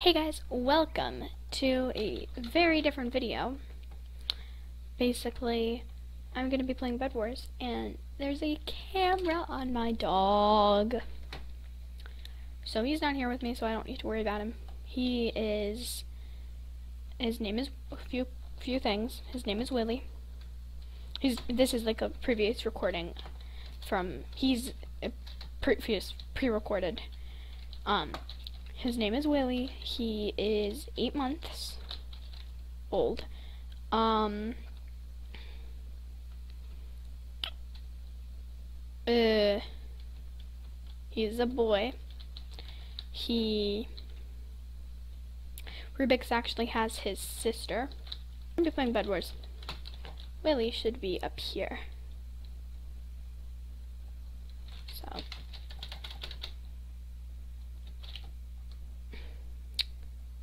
Hey guys, welcome to a very different video. Basically, I'm going to be playing Bed Wars, and there's a camera on my dog. So he's not here with me, so I don't need to worry about him. He is, his name is a few, few things. His name is Willie. He's, this is like a previous recording from, he's a previous, pre-recorded. Um, his name is Willie. He is eight months old. Um, uh, he's a boy. He Rubik's actually has his sister. I'm be playing Bed Wars. Willie should be up here. So.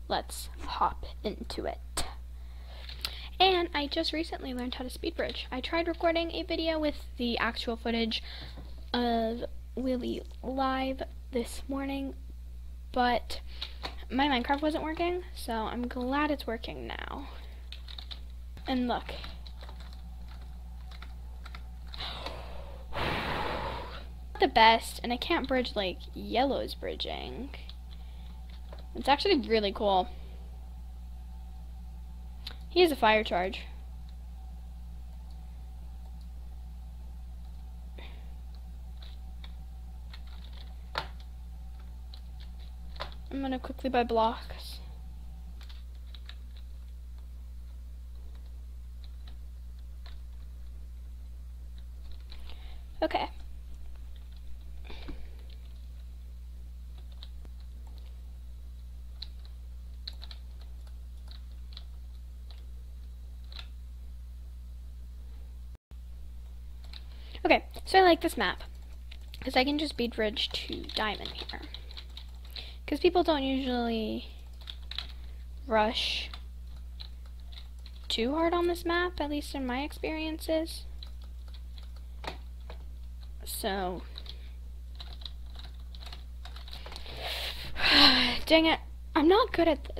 Let's hop into it. And I just recently learned how to speed bridge. I tried recording a video with the actual footage of Willie live this morning, but my Minecraft wasn't working, so I'm glad it's working now. And look. the best, and I can't bridge like Yellow's bridging. It's actually really cool. He has a fire charge. I'm gonna quickly buy blocks. Okay. Okay, so I like this map. Because I can just speed bridge to diamond here. Because people don't usually rush too hard on this map, at least in my experiences. So, dang it, I'm not good at.